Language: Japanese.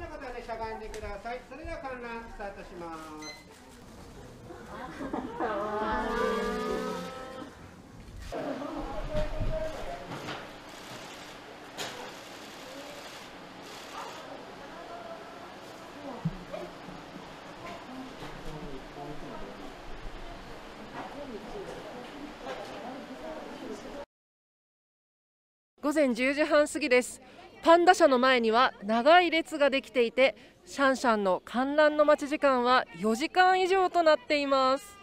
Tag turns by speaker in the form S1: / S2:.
S1: 前の方はねしゃがんでくださいそれでは観覧スタートします
S2: 午前10時半過ぎです。パンダ舎の前には長い列ができていてシャンシャンの観覧の待ち時間は4時間以上となっています。